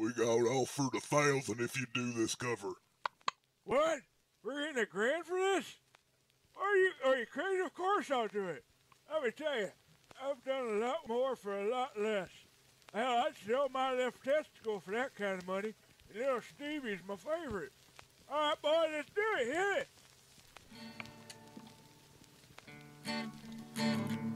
We got offer a thousand if you do this cover. What? We're getting a grand for this? Are you are you crazy? Of course I'll do it. Let me tell you, I've done a lot more for a lot less. Hell, I'd sell my left testicle for that kind of money. And little Stevie's my favorite. All right, boy, let's do it. Hit it.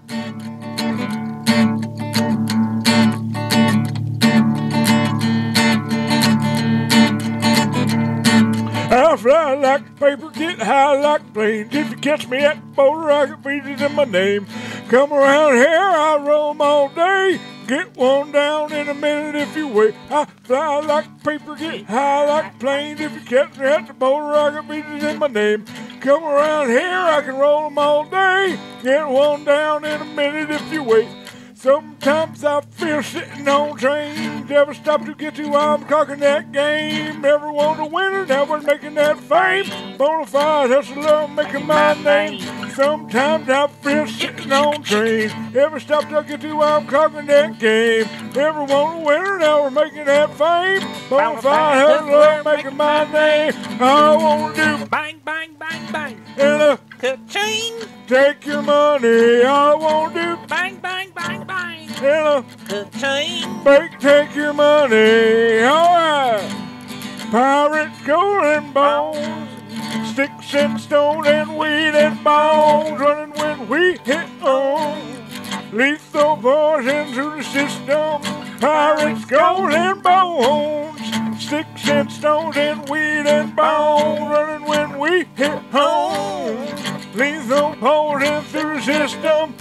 I fly like paper, get high like planes. If you catch me at the boulder, I can beat it in my name. Come around here, I roam all day. Get one down in a minute if you wait. I fly like paper, get high like planes. If you catch me at the boulder, I can beat it in my name. Come around here, I can roll 'em all day. Get one down in a minute if you wait. Sometimes I feel sitting on trains. Never stop to get to while I'm clocking that game. Never want to win it, never making that fame. Bonafide hustler, making my name. Sometimes I feel sitting on trains. Never stop to get to while I'm clocking that game. Never want to win it, never making that fame. Bonafide hustler, making my name. I want to do Bang, bang, bang, bang. is uh, Ka-ching. take your money. I want to Bang, bang, bang, bang. uh, Ka-ching. Make, take your money, alright. Pirates, gold and bones, sticks and stone and weed and bones, running when we hit on. Lethal poison through the system. Pirates, gold and bones, sticks and stones and weed and bones, running when we hit home. Lethal poison through the system.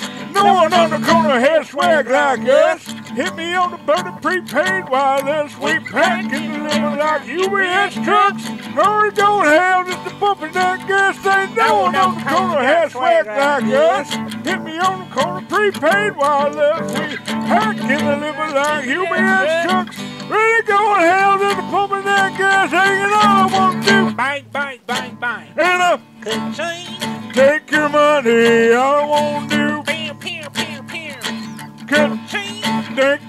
No one on the corner has swag like us. Hit me on the burner prepaid wireless. We pack and deliver like UPS trucks. Hurry, don't hell, just a bump in that gas tank. No one on the corner has swag like us. Hit me on the corner prepaid wireless. We pack and deliver like UPS trucks. Really going hell, just a pump in that gas. And all I want to do, Bang, bang, bang, bang. and uh, take your money.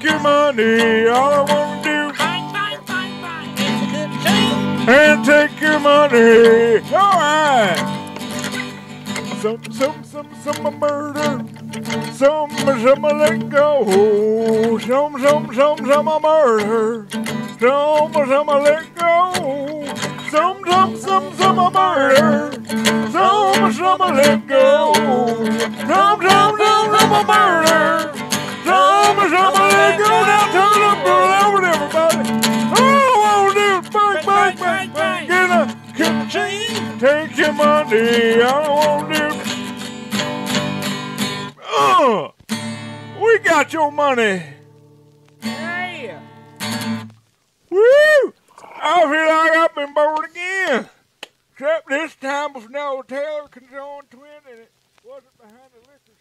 Your money. All I want to do. Bang, bang, bang, bang. It's ka-ching. and take your money. All right. Some, some, some, some a murder. Some, some a let go. Some, some, some, some a murder. Some, some a let go. Some, some, some, some a murder. Your money, I want to. Uh, we got your money. Yeah. Woo! I feel like I've been bored again. Except this time was no tail controlling twin and it wasn't behind the liquor